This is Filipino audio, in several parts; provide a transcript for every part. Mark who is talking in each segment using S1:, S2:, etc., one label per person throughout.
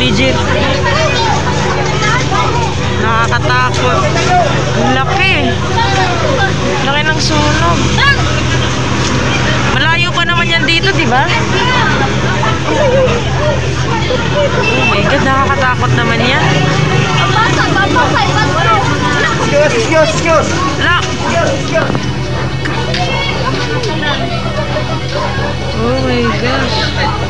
S1: legit. Nakakatakot. Laki. Laki ng sunog. Malayo pa naman yan dito, di ba? Oh my God, nakakatakot naman yan.
S2: Excuse, excuse, excuse.
S1: La! Oh my gosh.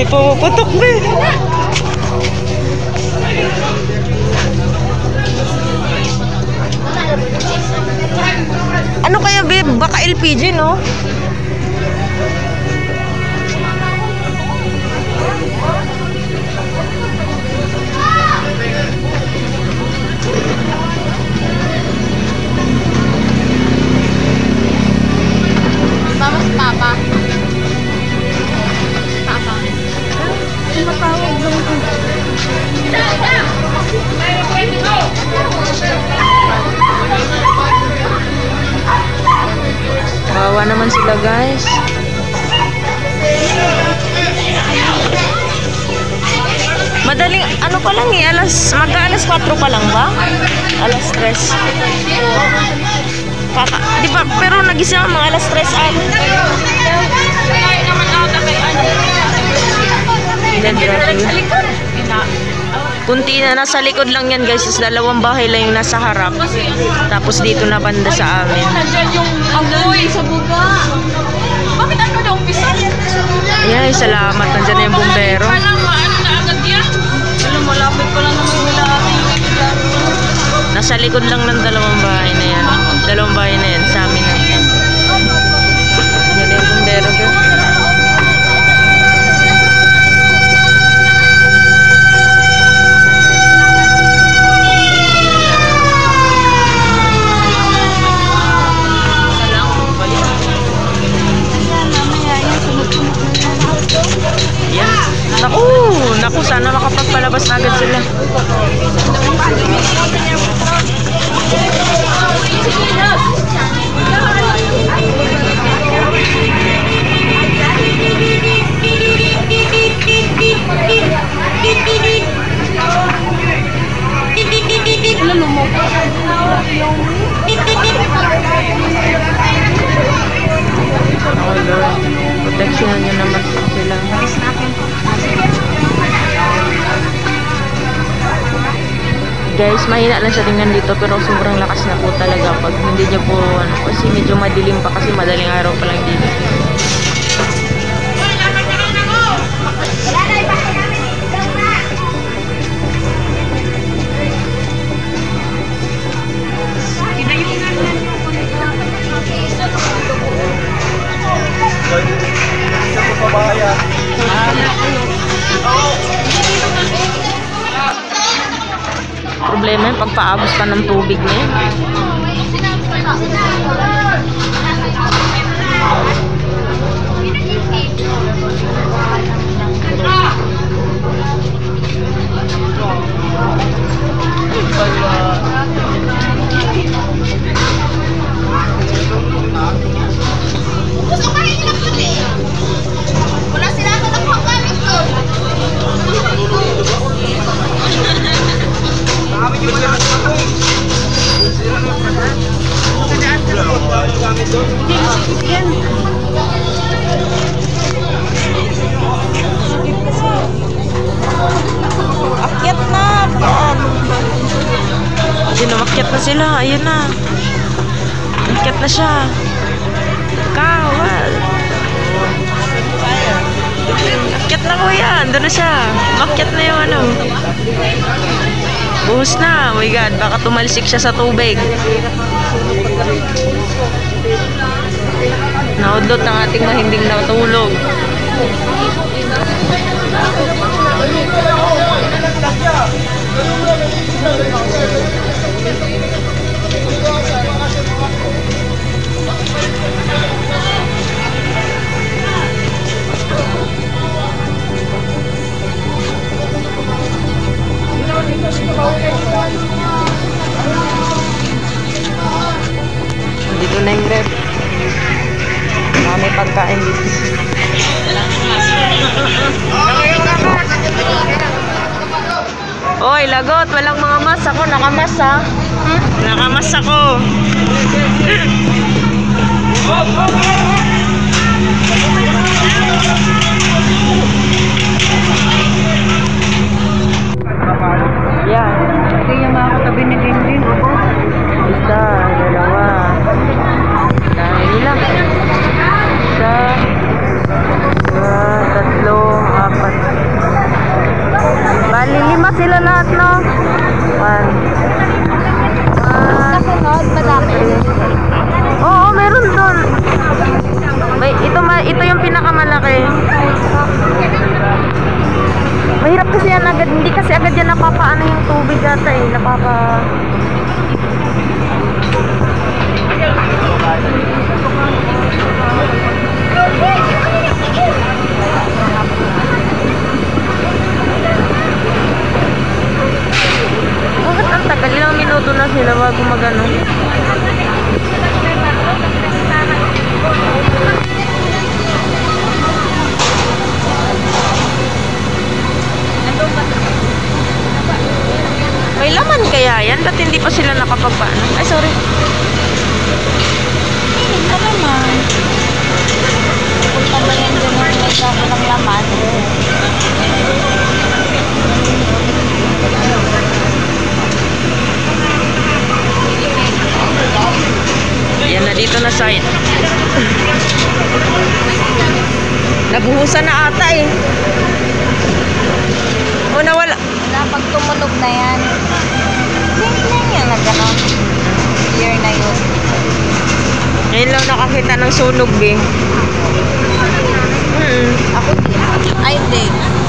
S1: may pumuputok ba eh. Ano kaya, babe? Baka LPG, no? Naman sila, guys. Madaling, ano pa lang eh, alas, magka-alas 4 pa lang ba? Alas 3. Kaka, di ba, pero nagising ang mga alas 3 ay. Then, grabe. Kunti na, nasa likod lang yan guys, is dalawang bahay lang yung nasa harap. Tapos dito na banda sa amin.
S3: Nandiyan yung amoy sa buga. Bakit ano daw umpisa?
S1: Ayan, salamat. Nandiyan na yung bumbero.
S3: Alam mo, ano na yan? Alam, malapit pa lang naman nila ating
S1: Nasa likod lang ng dalawang bahay na yan. Naku, naku, sana makapagpalabas na agad sila. Oh Guys, mahina lang siya tingnan dito pero sobrang lakas na po talaga pag hindi niyo po ano, kasi medyo madilim pa kasi madaling araw pa lang dito. Pagpaabos pa ng tubig niya. Akyat na kuya. Doon na siya. Makyat na yung ano. Buhos na. Oh my God. Baka tumalsik siya sa tubig. Naudlot ang ating mahinding natulog. Dito pagkain dito. Oy, lagot. Walang mga mas ako. Nakamas ha. Nakamas ako. Yan.
S3: Hindi yung mga katabi ni Dindin.
S1: Hindi kasi agad yan napapaano yung tubig yata eh. Napapa... Bakit ang tagal? Ilang minuto na sila bago magano? Kaya yan? Ba't hindi pa sila nakapagpaano? Ay, sorry.
S3: Ito naman. Punta ba yan dun ang nagkako ng laman?
S1: Yan na dito na side. Nabuhusan na ata eh. O nawala.
S3: Na pag tumunog na yan. Same lang yan na gano'n. Year na yun.
S1: Ngayon lang nakakita ng sunog eh. Hmm.
S3: Ako din. Ay, hindi.